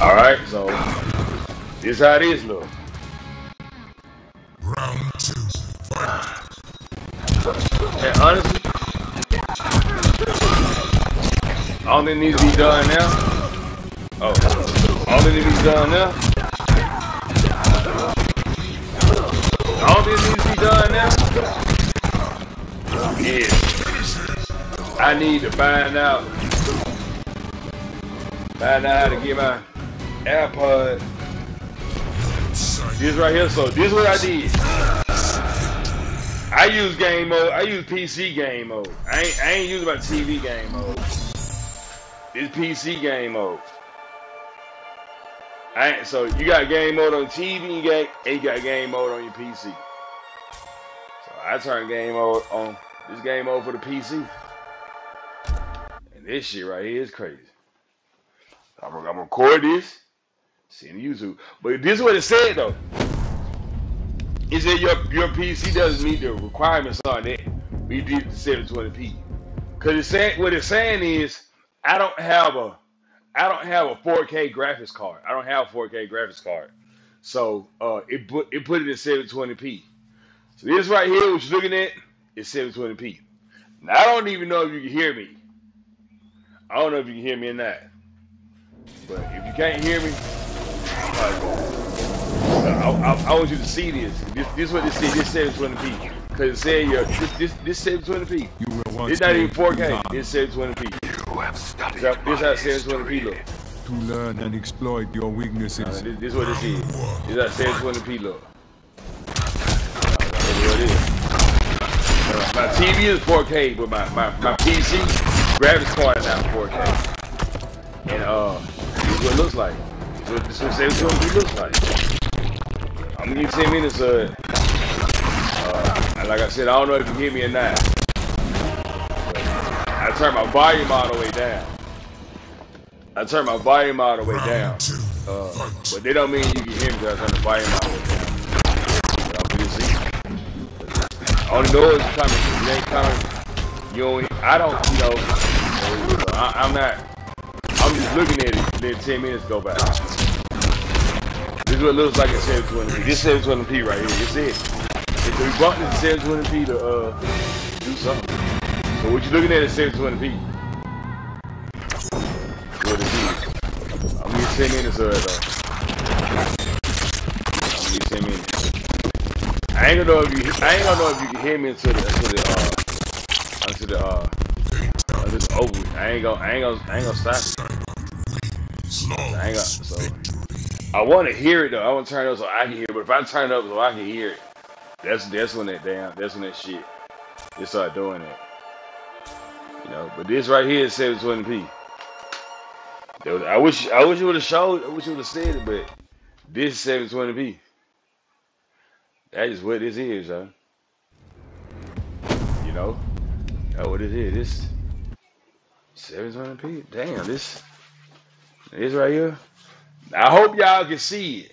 All right, so this how it is, look. Round two. And honestly, all that needs to be done now. Oh, all that needs to be done now. All that needs to be done now is I need to find out, find out how to get my AirPod. This right here. So this is what I did. I use game mode. I use PC game mode. I ain't, I ain't using my TV game mode. It's PC game mode. I ain't, so you got game mode on TV, you got and you got game mode on your PC. So I turn game mode on this game mode for the PC. And this shit right here is crazy. I'm gonna record this, see on YouTube. But this is what it said though. It said your your PC doesn't meet the requirements on it. We did the 720p. Cause it's saying what it's saying is I don't have a I don't have a 4K graphics card. I don't have a 4K graphics card. So uh it put it put it in 720p. So this right here, what you're looking at, is 720p. Now I don't even know if you can hear me. I don't know if you can hear me or not. But if you can't hear me, I, I, I want you to see this. This, this is what this said. This 720p. Because it said your this this, this 720p. You were once It's not even 4K. learn- It's 720p. You have studied This how, this how 720p look. to learn and exploit your Uh, weaknesses. this, this is what this is. This how 720p look. It is. Uh, my TV is 4K, but my, my, my PC graphics card is not 4K. And uh, this is what it looks like. What, this is what 720p looks like. I'm gonna give you 10 minutes of. Uh, and like I said, I don't know if you hear me or not. I turned my volume all the way down. I turned my volume all the way down. Uh, but they don't mean you can hear me because I turn the volume all the way down. But I'm see. Know it's coming. It ain't coming, you only, I don't, you know, I, I'm not, I'm just looking at it, then 10 minutes go by. This is what it looks like at 720p. This 720p right here, this it. If we brought this to 720p to uh, do something. So what you looking at is 720p. What it is. I'm gonna get 10 minutes of it though. Get 10 minutes. I ain't gonna know if you I ain't gonna know if you can hear me until the until the uh until the uh until it's over. I ain't gonna I ain't gonna I ain't gonna stop. I ain't gonna so I wanna hear it though. I wanna turn it up so I can hear it. But if I turn it up so I can hear it, that's that's when that damn that's when that shit they start doing it. You know, but this right here is 720p. That was- I wish I wish you would have showed I wish you would have said it, but this is 720p. That is what this is, huh? You know? That's what it is. This 720p. Damn, this this right here. I hope y'all can see it.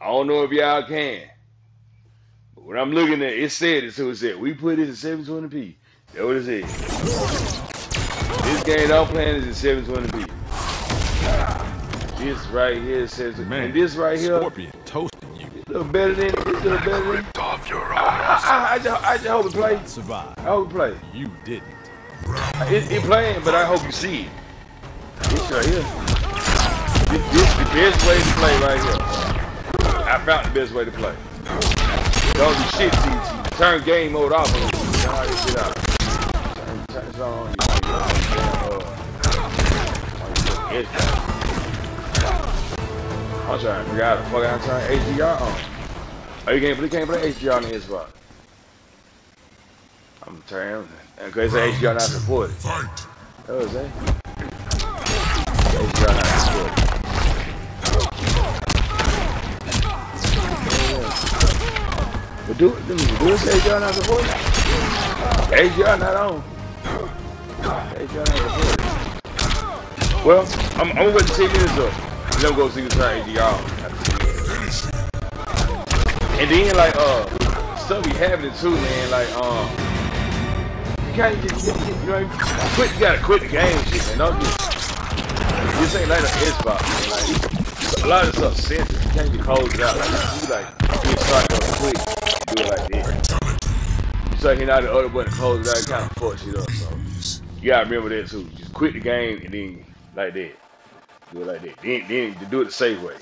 I don't know if y'all can. But when I'm looking at it, said it, so it said we put it at 720p. That's what it said. This game that I'm playing is at 720p. This right here 720p. Man, And this right here, Scorpion toasting you. a little better than it's a little better than. Ripped off your I, arms. I, I, just, I just hope it plays. Survive. I hope it plays. You didn't. It, it playing, but I hope you see it. This right here. This, this the best way to play right here. I found the best way to play. Don't do shit, TT. Turn game mode off. on you. Turn all this shit out. Turn, turn it on. Oh, you, you, Xbox. I'm trying to figure out how the fuck I turn HDR on. Oh, you can't, you can't play HDR on the Xbox. I'm turning. Because it's HDR not supported. Fight. That it. HDR not supported. But do, do, do it say HDR not supported? HDR not on. HDR not supported. Well, I'm, I'm gonna wait to see this up. And then go see the on. And then like uh stuff be happening too, man. Like um you can't just you know quit you gotta quit the game shit, man. Don't just this ain't like an Xbox. Like, a lot of stuff sensitive. You can't be closed out like. You like you start up quick, do it like that. You start hitting out the other button, close it out, it kind of fucks it up. So you gotta remember that too. Just quit the game and then like that. Do it like that. Then then to do it the safe way.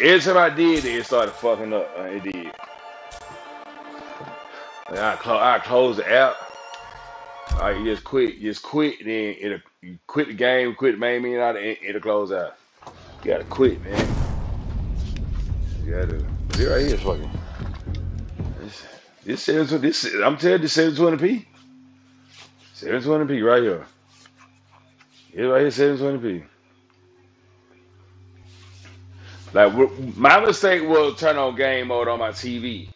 Every time I did it, it started fucking up. Uh, it did. Like I, clo- I close the app. You just quit, just quit, then it'll you quit the game, quit main menu out, it'll close out. You gotta quit, man. You gotta. See right here, fucking. This, this says this. I'm telling you, this 720p. 720p right here. Yeah, right here, 720p. Like my mistake was turn on game mode on my TV.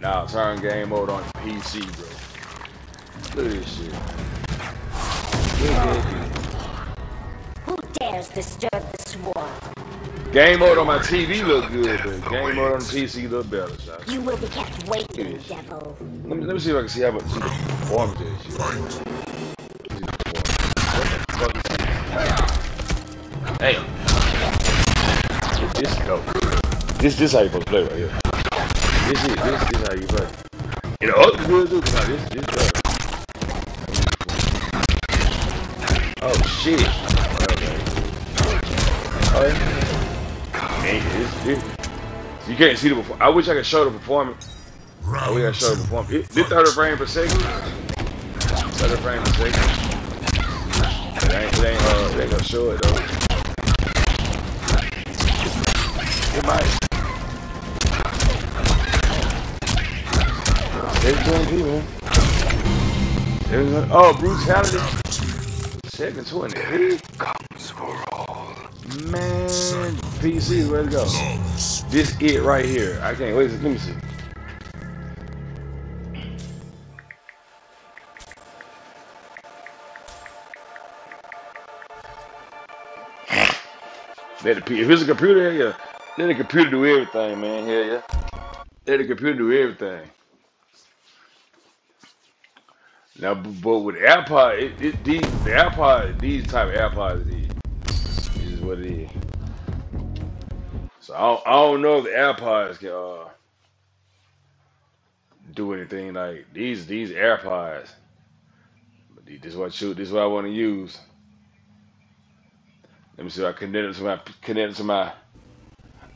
Now turn game mode on PC, bro. Look at this shit. Look at that Who dares disturb the swarm? Game mode on my TV look good, but game mode on PC look better. Shot. You will be kept waiting, devil. Let me, let me see if I can see how much performance of this shit. Let me see the performance. What the fuck is this? Hey. This is dope. This this how you supposed to play right here. This is this this how you play. And the other good too, this this dope. Oh shit. Okay. This, this, you can't see the performance. I wish I could show the performance. I wish I could show the performance. This 30 frame per second. 30 frame per second. It ain't, it ain't, uh, it ain't gonna show it though. It might. 720p, man. 720 Oh, brutality. 720. Comes for all. Man, PC, ready to go. This it right here. I can't wait. Let me see. Let the, P- if it's a computer, yeah, let the computer do everything, man. Yeah, yeah. Let the computer do everything. Now, but with AirPod, it, it, these, the AirPod, these type of AirPods, is, this is what it is. So I don't, I don't know if the AirPods can uh, do anything like these these AirPods. But this is what shoot. This is what I want to use. Let me see. If I connect it to my connect it to my.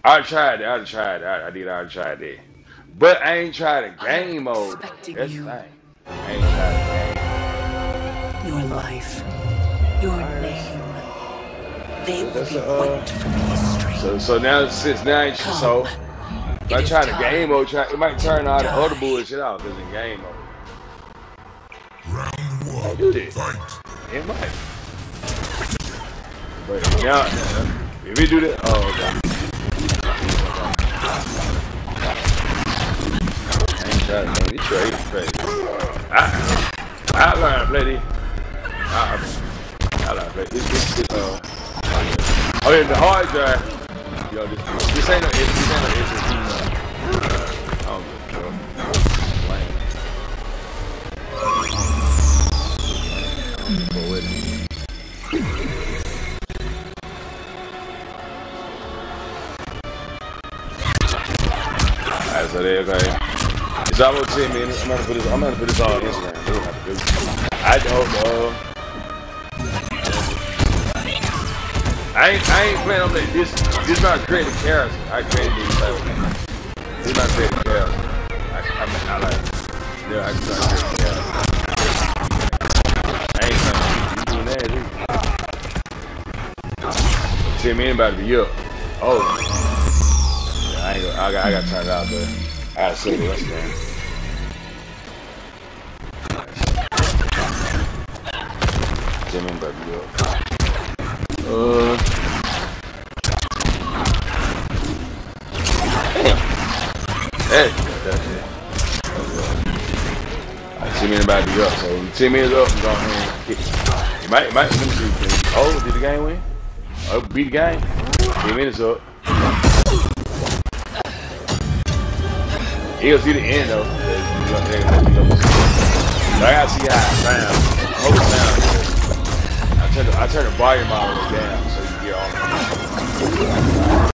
I tried it. I tried it. I, I did. I tried it. But I ain't tried the game mode. That's the thing. I ain't tried a game. Your life, your name. They will That's be the, wiped from history. So so now since now it's Come. so if I It is try the game mode, try, it might turn all the other bullshit out because in game mode. Round I do this. Fight. It might. But now, if we do that, oh, okay. Ain't trying to. This trade is crazy. I, I learned this. I, I learned play this. This, this, uh, oh, yeah, the hard drive. Yo, this, this ain't no, this ain't no SSD. Fuck. Lame. But it. Alright, almost 10 minutes. I'm gonna put this, I'm gonna put this on Instagram. I don't know. I ain't, I ain't planning on that. This, this not creating character. I created these levels. This not creating character. I, I, mean, I like, yeah, I can start creating character. I ain't planning on you doing that, dude. 10 minutes about to be up. Oh. Yeah, I ain't I got, I got to turn it out, but I see what's going Ten minutes about to be. Uh. Damn. Hey, that's it. Alright, ten about to be up. So ten minutes up, I'm ahead and hit. It might, might, let me see. Oh, did the game win? Oh, beat the game. Ten minutes up. He'll see the end though. I gotta see how I sound. Hold it sounds. I turn the, I turn the volume out down so you get all the